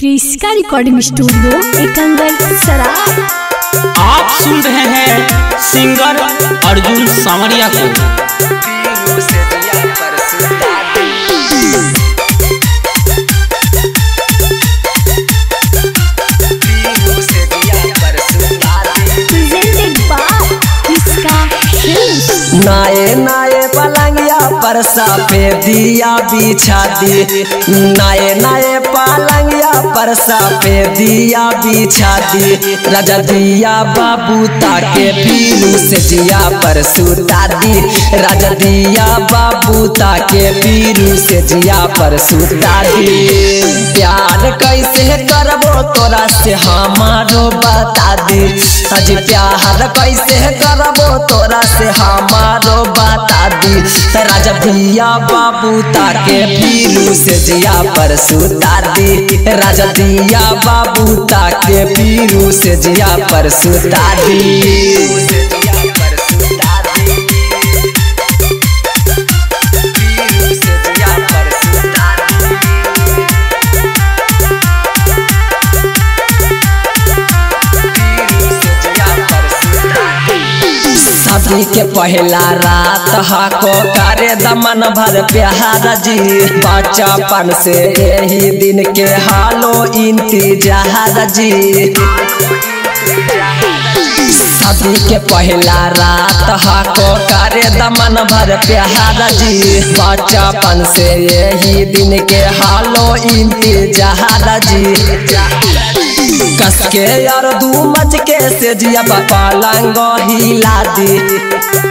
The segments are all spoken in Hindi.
क्रिस्का रिकॉर्डिंग स्टूडियो सराय आप सुन रहे हैं सिंगर अर्जुन सांवरिया को। पलंगिया पे सफेदिया बिछा दी नाये नाये पलंगिया पर सफेदिया बिछा दी राजा दिया बाबू ताके पीलू से जिया पर सुता दी राजा दिया बाबू ताके पीलू से जिया पर सुता दी प्यार कैसे करबो तोरा से हमारो बता दी। अजी प्यार कैसे करबो तोरा से हमारो बता दी। राजा दिया बाबू ताके पीलू से जिया पर सुतार दी राजा दिया बाबू ताके पीलू से जिया पर सुतार दी शादी के पहला रात। हाको करे दमन भर प्यार जी बचपन से यही दिन के हालो इंतज़ार जी शादी के पहला रात। हाको करे दमन भर प्यार जी बचपन से यही दिन के हालो इंतज़ार जी कस के यार दू मच के से जिया बापा लंग हिला दी।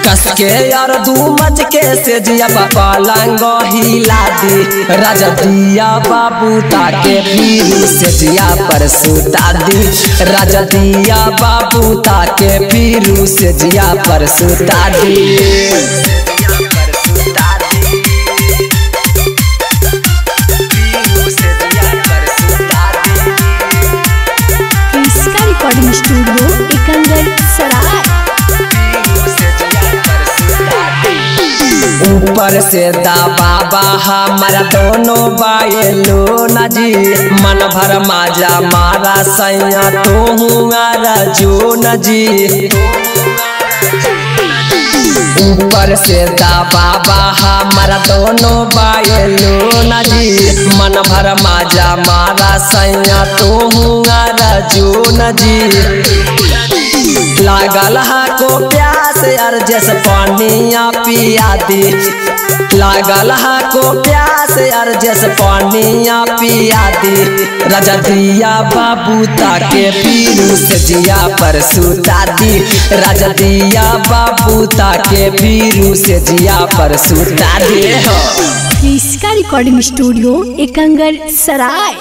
कस के यार दू मच के से जिया बापा लंग हिला दी। राजा दिया बाबू ताके पीरू से जिया पर सुता दी। राजा दिया बाबू ताके पीरू से जिया पर सुता दी। ऊपर से दबाबा हमारा दोनों बायलो नजी मन भर माजा मारा सैया तो हुआ जो नजी ऊपर से दबाबा हमारा दोनों बायलो नजी मन भर माजा मारा सैया तो हुआ जो नजी लागल हा को प्यास यार जैसे पानिया पिया दी लागल हा को प्यास यार जैसे पानिया पिया दी राजा दिया बाबू ताके पीरू से जिया पर सुता दी। राजा दिया बाबू ताके पीरू से जिया पर सुता दी। क्रिस्का रिकॉर्डिंग स्टूडियो एकंगर सराय।